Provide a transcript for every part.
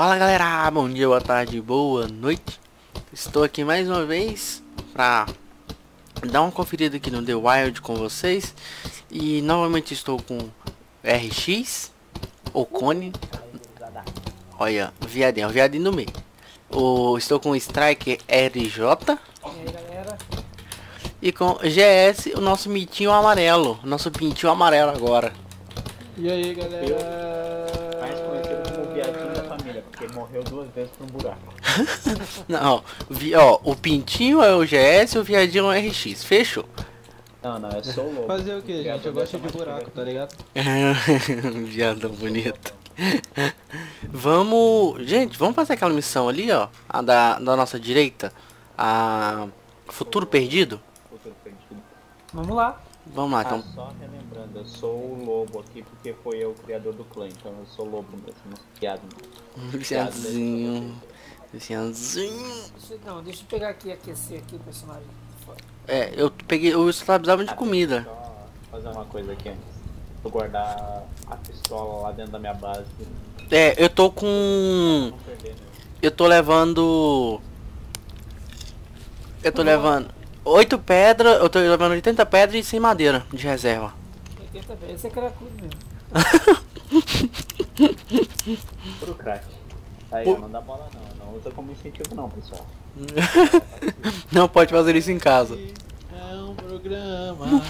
Fala galera, bom dia, boa tarde, boa noite. Estou aqui mais uma vez pra dar uma conferida aqui no The Wild com vocês. E novamente estou com RX, o Cone. Olha, viadinho, viadinho no meio. O, Estou com Strike RJ E com GS, o nosso mitinho amarelo Nosso pintinho amarelo agora. E aí galera? Mais morreu duas vezes por um buraco. Não, vi, ó, o pintinho é o GS e o viadinho é o RX, fechou? Não, não, eu sou louco. Fazer o que, gente? Eu gosto de buraco, tá ligado? Viadão bonito. Vamos. Gente, vamos fazer aquela missão ali, ó. A da, da nossa direita. A. Futuro Perdido. Futuro perdido. Vamos lá. Vamos lá, Ah, então. só relembrando, eu sou o lobo aqui porque foi eu o criador do clã, então eu sou lobo mesmo, não sou piado não. Deixa, eu pegar aqui e aquecer aqui o personagem. É, eu peguei. Eu só precisava de comida. Só fazer uma coisa aqui antes. Vou guardar a pistola lá dentro da minha base. É, eu tô com. Né? Eu tô levando. Eu tô levando. 8 pedras. Eu tô levando 80 pedras e 100 madeira de reserva. 80 vezes. Esse é cracudo mesmo. Pro crack. Aí, Pô. não dá bola não, não usa como incentivo não, pessoal. Não pode fazer isso em casa. É um programa.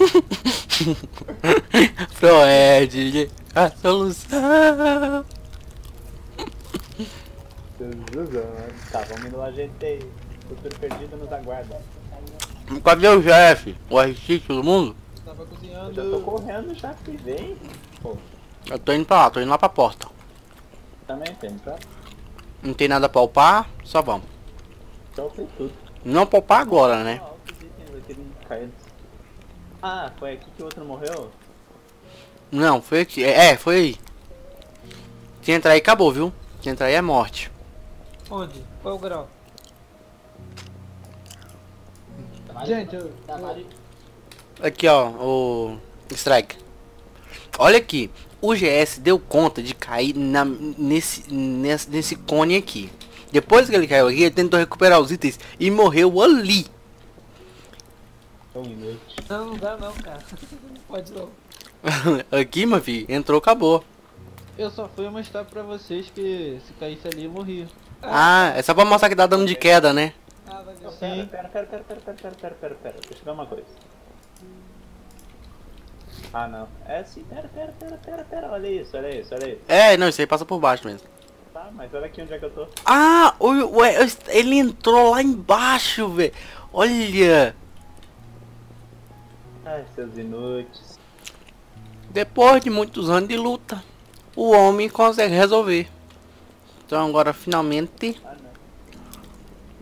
Proed, a solução. Tá, vamos lá, gente. Futuro perdido nos aguarda. Cadê o chefe? O RX, todo mundo? Tava Eu cozinhando. já tô correndo já, que vem. Pô, Eu tô indo pra lá, tô indo lá pra porta. também tem, tá? Não tem nada pra upar, só vamos. Então foi tudo. Não pra upar agora, né? Ah. Ah, foi aqui que o outro morreu? Não, foi aqui. É, foi aí. Se entrar aí, acabou, viu? Se entrar aí é morte. Onde? Qual é o grau? Gente, eu, Aqui, ó, o strike. Olha aqui, o GS deu conta de cair na, nesse, nesse, nesse cone aqui. Depois que ele caiu aqui, ele tentou recuperar os itens e morreu ali. Um. Não, não dá não, cara. Não pode não. aqui, meu filho, entrou, acabou. eu só fui mostrar pra vocês que se caísse ali eu morria. Ah, é só pra mostrar que dá dano de queda, né? Não, ver. pera, pera, pera, pera, pera, pera, pera, pera, pera. Deixa eu ver uma coisa. Ah, não. É sim, pera, pera, pera, pera, pera. Olha isso, olha isso, olha isso. É, não, isso aí passa por baixo mesmo. Tá, mas olha aqui onde é que eu tô. Ah, o, ué, ele entrou lá embaixo, velho. Olha. Ai, seus inúteis. Depois de muitos anos de luta, o homem consegue resolver. Então agora finalmente.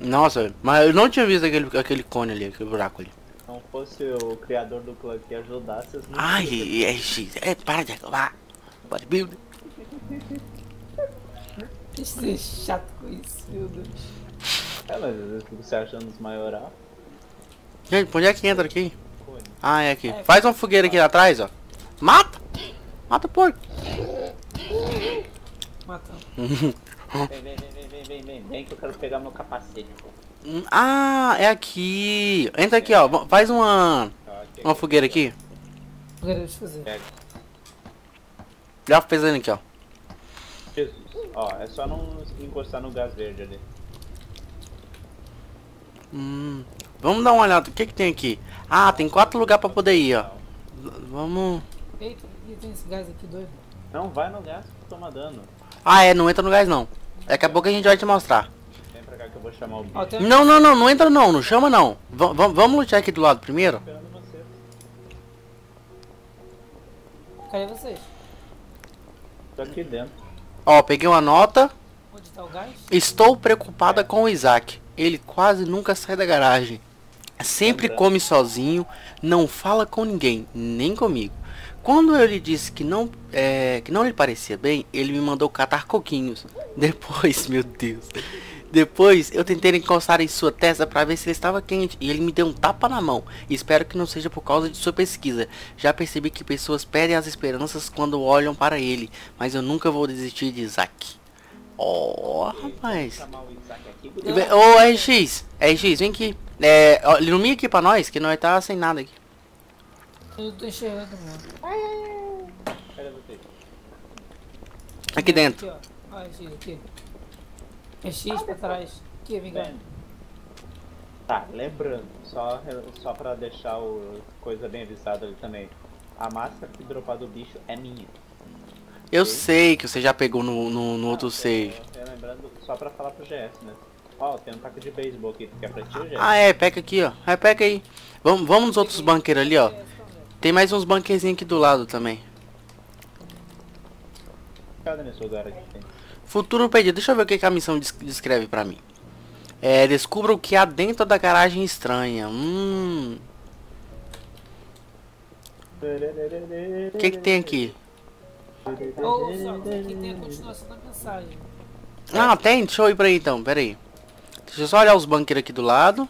Nossa, mas eu não tinha visto aquele, aquele cone ali, aquele buraco ali. Não fosse o criador do clã que ajudasse, vocês não Ai, é X. É, para de acabar. Bodybuilder. Deixa de ser chato com isso, meu Deus. É, mas às vezes você achando os maioral. Gente, onde é que entra aqui? Cone. Ah, é aqui. Faz uma fogueira aqui atrás, ó. Mata! Mata porco. Matando. Vem, vem, vem, vem, vem, vem, que eu quero pegar meu capacete. pô. Hum, Ah, é aqui. Entra aqui, ó. Faz uma, Tá, aqui, uma fogueira aqui. Deixa eu fazer. Pega. Já fez ele aqui, ó. Jesus. Ó, é só não encostar no gás verde ali. Hum, vamos dar uma olhada. O que que tem aqui? Ah, tem quatro lugares pra poder ir, ó. Vamos... Eita, e tem esse gás aqui doido. Não vai no gás que toma dano. Ah, é, não entra no gás não. Daqui a pouco a gente vai te mostrar. Vem pra cá que eu vou chamar o tem Não, não, não, não entra não, não chama não. Va- vamos lutar aqui do lado primeiro? Cadê vocês? Tô aqui dentro. Ó, peguei uma nota. Onde tá o gás? Estou preocupada com o Isaac. Ele quase nunca sai da garagem. Sempre come sozinho, não fala com ninguém, nem comigo. Quando eu lhe disse que não, é, que não lhe parecia bem, ele me mandou catar coquinhos. Depois, meu Deus. Depois eu tentei encostar em sua testa para ver se ele estava quente e ele me deu um tapa na mão. Espero que não seja por causa de sua pesquisa. Já percebi que pessoas perdem as esperanças quando olham para ele, mas eu nunca vou desistir de Isaac. Oh, rapaz. Ô RX, RX, vem aqui. É, ó, ilumina aqui pra nós, que nós tá sem nada aqui. Eu tô enxergando, mano. Aqui dentro. Ó, X, aqui. É X pra trás. Aqui, vem cá. Tá, lembrando, só, só pra deixar o coisa bem avisada ali também. A máscara que dropar do bicho é minha. Eu sei que você já pegou no, no, no outro save. Lembrando, só pra falar pro GS, né? Ó, tem um taco de beisebol aqui, tu quer pra ti, GS? Ah é, pega aqui ó. É, pega aí. Vamos, vamos nos outros bunkers ali ó. Tem mais uns bunkerzinhos aqui do lado também. Cada nesse lugar aqui tem. Futuro perdido. Deixa eu ver o que, que a missão des- descreve pra mim. É, descubra o que há dentro da garagem estranha. Hum. O que que tem aqui? Só, aqui tem a continuação da mensagem. Ah, tem? Deixa eu ir pra aí então, pera aí. Deixa eu só olhar os bunkers aqui do lado.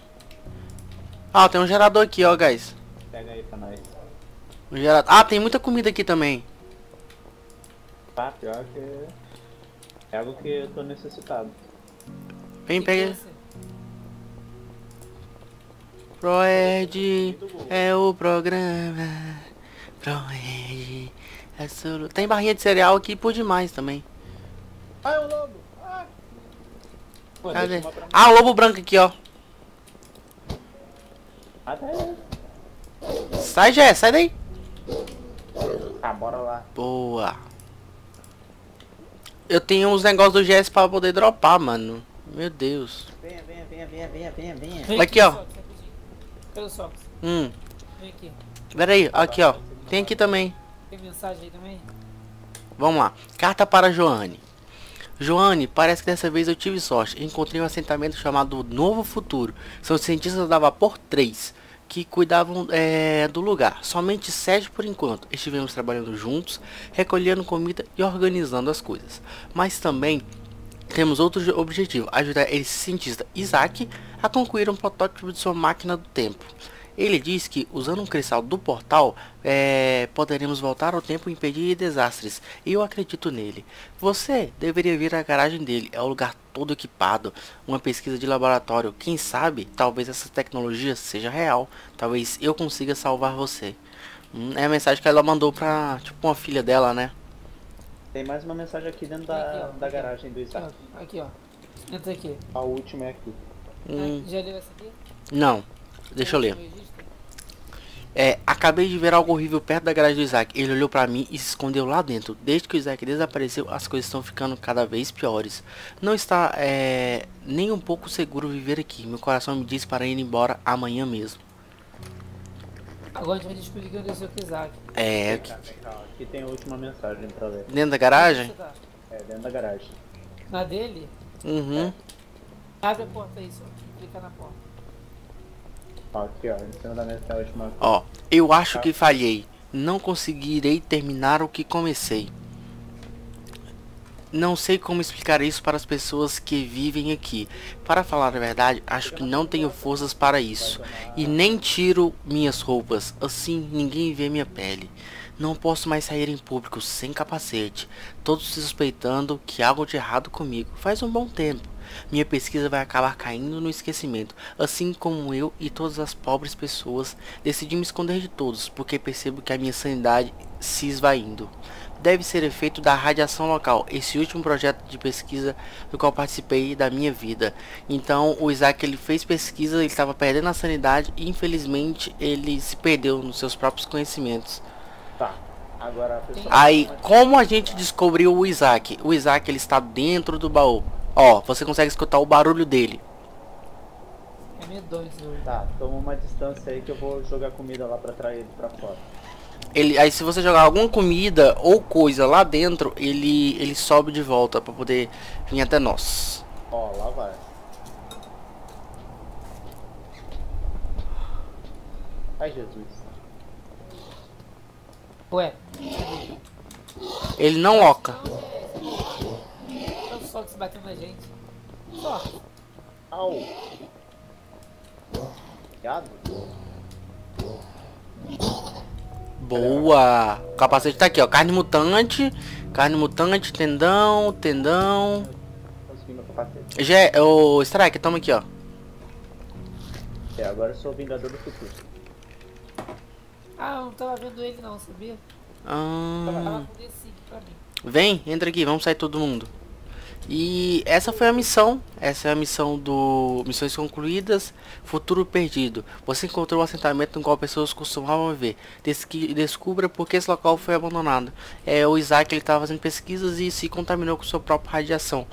Ah, tem um gerador aqui, ó, guys. Pega aí pra nós. Um gerador. Ah, tem muita comida aqui também. Tá, pior que... É algo que eu tô necessitado. Vem, pega. Proed é o programa. Proed é solo. Tem barrinha de cereal aqui por demais também. Ah, é um lobo! Ah! Pô. Ah, o lobo branco aqui, ó. Sai, Jé, sai daí. Tá, bora lá. Boa. Eu tenho uns negócios do GS pra poder dropar, mano. Meu Deus. Venha, venha, venha, venha, venha, venha, venha. Vem Aqui, ó. Cadê o Sox? Hum, Vem aqui. pera aí, aqui, ó. Tem aqui também. Tem mensagem aí também? Vamos lá. Carta para Joane. Joane, parece que dessa vez eu tive sorte. Encontrei um assentamento chamado Novo Futuro. São cientistas da Vapor 3 que cuidavam é, do lugar. Somente sete por enquanto. Estivemos trabalhando juntos, recolhendo comida e organizando as coisas. Mas também temos outro objetivo: ajudar esse cientista Isaac a concluir um protótipo de sua máquina do tempo. Ele diz que, usando um cristal do portal, é, poderemos voltar ao tempo e impedir desastres. E eu acredito nele. Você deveria vir à garagem dele. É um lugar todo equipado. Uma pesquisa de laboratório. Quem sabe, talvez essa tecnologia seja real. Talvez eu consiga salvar você. Hum, é a mensagem que ela mandou pra, tipo, uma filha dela, né? Tem mais uma mensagem aqui dentro Aqui, da, ó, da aqui, garagem do Aqui, Isaac. ó. Aqui, ó. Entra aqui. A última é aqui. Hum, Ah, Já leu essa aqui? não. Deixa eu ler. É, acabei de ver algo horrível perto da garagem do Isaac. Ele olhou pra mim e se escondeu lá dentro. Desde que o Isaac desapareceu, as coisas estão ficando cada vez piores. Não está é, nem um pouco seguro viver aqui. Meu coração me diz para ir embora amanhã mesmo. Agora a gente vai descobrir o que aconteceu com o Isaac. É, Vem cá, vem cá, ó. Aqui tem a última mensagem pra ler. dentro da garagem? Tá? É, dentro da garagem. Na dele? Uhum. Abre a porta aí, só. Clica na porta. Ó, aqui, ó. Em cima da mensagem, a última. Ó, eu acho que falhei. Não conseguirei terminar o que comecei. Não sei como explicar isso para as pessoas que vivem aqui. Para falar a verdade, acho que não tenho forças para isso. E nem tiro minhas roupas, assim ninguém vê minha pele. Não posso mais sair em público sem capacete, todos suspeitando que algo de errado comigo faz um bom tempo. Minha pesquisa vai acabar caindo no esquecimento, assim como eu e todas as pobres pessoas decidi me esconder de todos, porque percebo que a minha sanidade se esvaindo. Deve ser efeito da radiação local, esse último projeto de pesquisa do qual participei da minha vida. Então o Isaac ele fez pesquisa, ele estava perdendo a sanidade e infelizmente ele se perdeu nos seus próprios conhecimentos. Tá. Agora a pessoa. Aí, como a gente descobriu o Isaac? O Isaac ele está dentro do baú. Ó, você consegue escutar o barulho dele. É medonho esse jogo. Tá, toma uma distância aí que eu vou jogar comida lá pra trair ele pra fora. Ele, aí se você jogar alguma comida ou coisa lá dentro, ele ele sobe de volta para poder vir até nós. Ó, lá vai. Ai, Jesus. Ué, Ele não oca. É o sol que se bateu na gente. Só. Au. Obrigado. Boa. O capacete tá aqui, ó. Carne mutante. Carne mutante, tendão, tendão. Consegui meu capacete. Já, o Strike, toma aqui, ó. É, agora eu sou o Vingador do Futuro. Ah, eu não tava vendo ele não, sabia? Ah, Tava com esse pra mim. vem, entra aqui, vamos sair todo mundo. E essa foi a missão. Essa é a missão do Missões Concluídas, Futuro Perdido. Você encontrou um assentamento no qual pessoas costumavam viver. Descubra por que esse local foi abandonado. É, o Isaac ele estava fazendo pesquisas e se contaminou com sua própria radiação.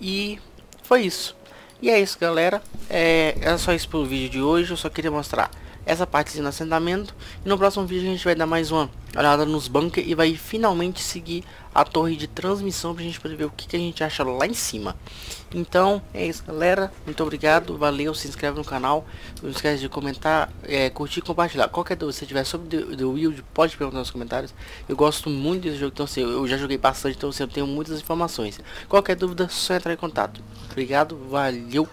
E foi isso. E é isso, galera. É, só isso pro vídeo de hoje. Eu só queria mostrar essa partezinha do assentamento. E no próximo vídeo a gente vai dar mais uma olhada nos bunkers e vai finalmente seguir a torre de transmissão pra gente poder ver o que, que a gente acha lá em cima. Então é isso, galera. Muito obrigado. Valeu. Se inscreve no canal. Não esquece de comentar, é, curtir e compartilhar. Qualquer dúvida, se tiver sobre The, The Wild, pode perguntar nos comentários. Eu gosto muito desse jogo, então assim, eu já joguei bastante, então assim, eu tenho muitas informações. Qualquer dúvida, só entrar em contato. Obrigado, valeu.